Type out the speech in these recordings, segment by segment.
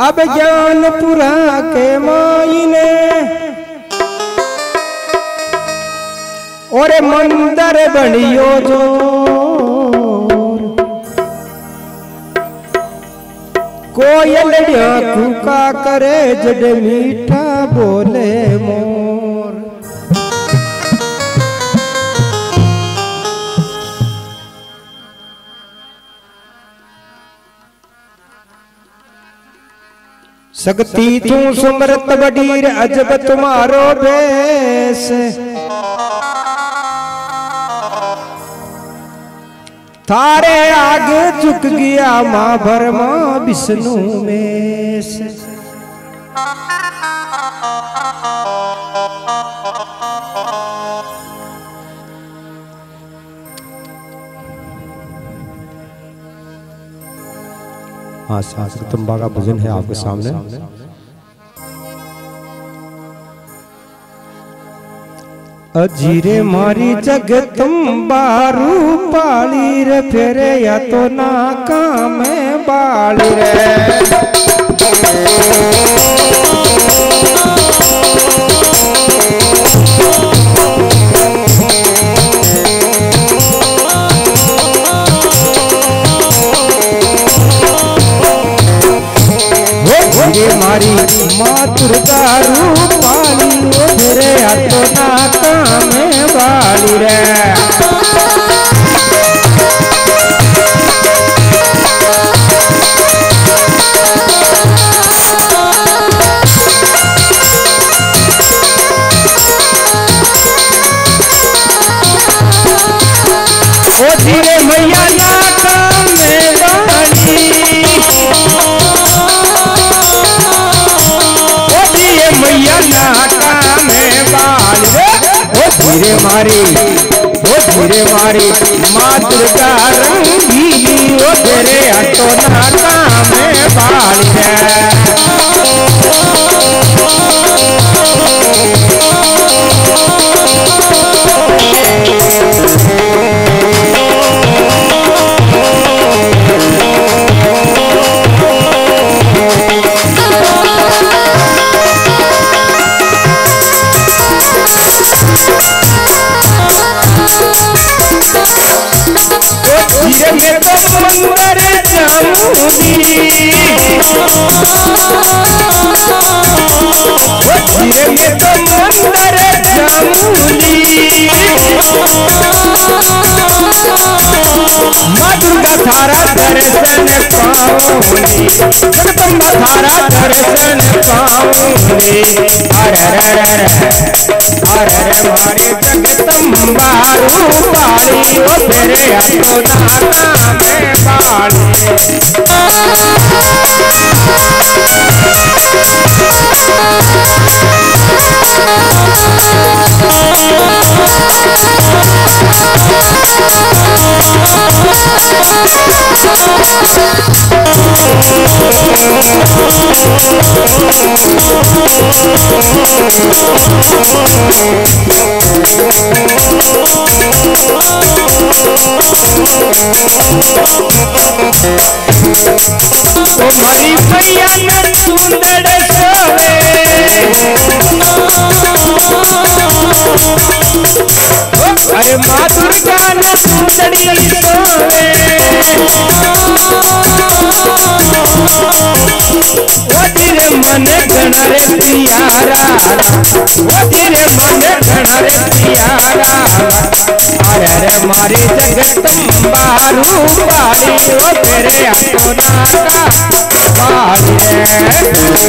अब ज्ञानपुरा के मायने। और मंदिर बनियो जो कोयल कुका करे जड मीठा बोले मोर। शक्ति तू सुमरत बडीर अजब तुम्हारो बेस थारे आगे झुक गया माँ भरमा विष्णु में हाँ का भजन है आपके सामने। अजीरे मारी जग तुम बारू पाली रे, फेरे या तो ना काम बाली रे। हे मारी। माँ दुर्गा रूपाली तेरे हाथों ना काम वाली रे। धीरे मैया ना धीरे मारी वो धीरे मारी थारा दर्शन पाऊँगी जगदम्बा दर्शन पाऊँगी अरे मारे जगदम्बा रूपाली ओ में बाली ओ मरी न सुंदर सोवे। अरे माँ दुर्गा न सुंदरी सोवे। मन गण रे प्यारा मन गण रे अरे मारी जगदम्बा रूपाली ओ तेरे बाली रे ओ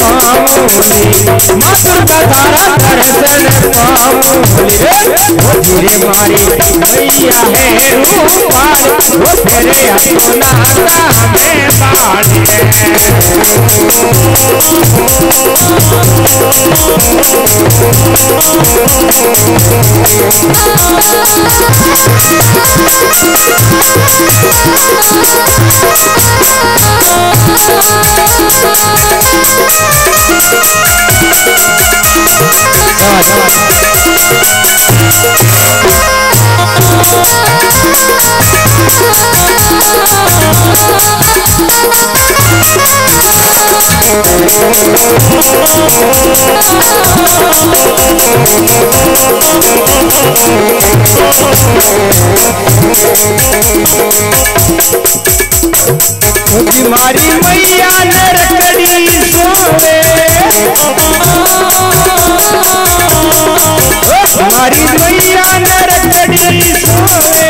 पाऊँगी माँ दुर्गा थारा दर्शन पाऊँगी वो धीरे मारी मैया है रूपाल। वो तेरे अपना में बाल बीमारी मैया नरकड़ी हमारी मैया नरकड़ी सोवे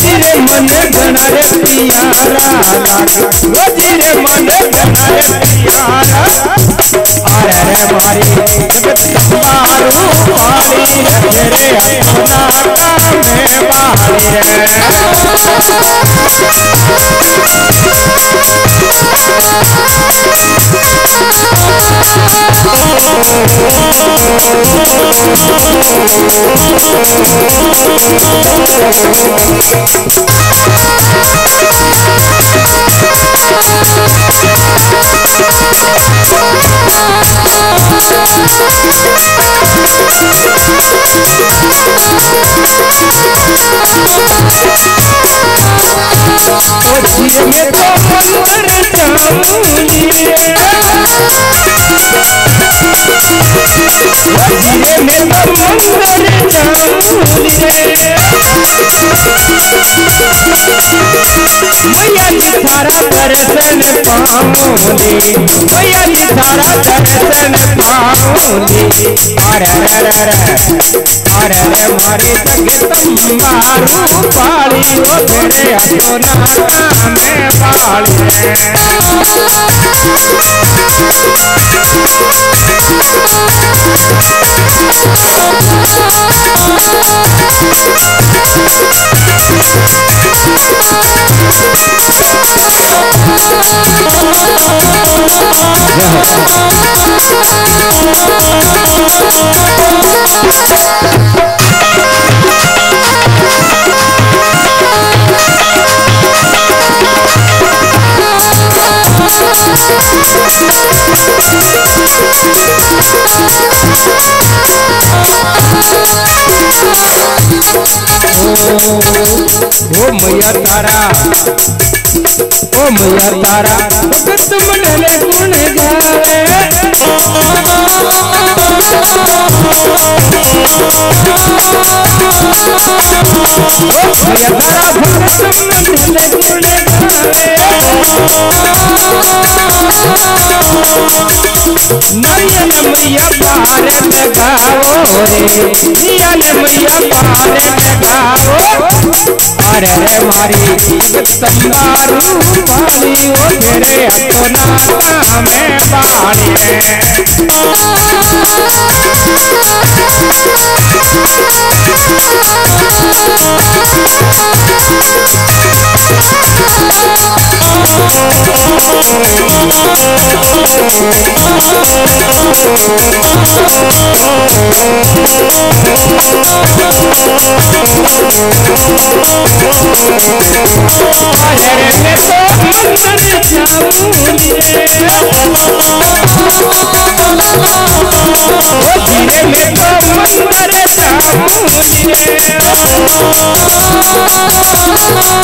तेरे मन रे पियारा वो तेरे मन रे मारी, जगत मारू तेरे अपना में बाली में मैया जी थारा दर्शन पाऊँगी भैया सारा दर्शन पाऊँगी अरे अरे अरे अरे अरे मारी पाली ओ तेरे नाता में पाली ओ मैया तारा, ओ मैया तारा भगत मनले गुण गावे ओ मैया तारा भगत मनले गुण गावे नयन मैया पार लगाओ रे नयन मैया पार लगाओ अरे रे मारी तंगारू पाली ओ तेरे अपना में बाली अरे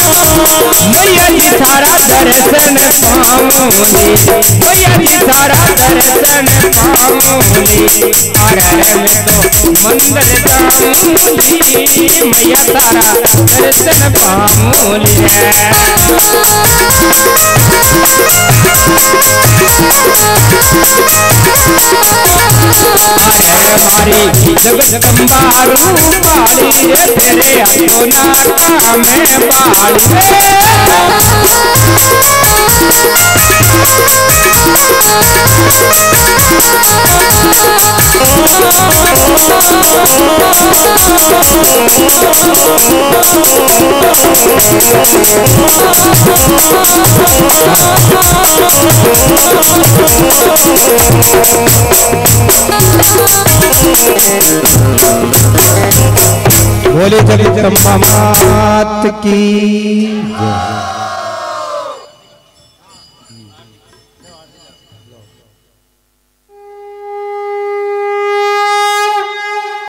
मैया जी थारा दर्शन पाऊँगी मैया दर्शन पाऊँगी में तो मंदिर मैया तारा दर्शन पाऊँगी अरे मारी जगदम्बा रूपाली तेरे हाथों नाका में बाली बोले जगदम्बा मात की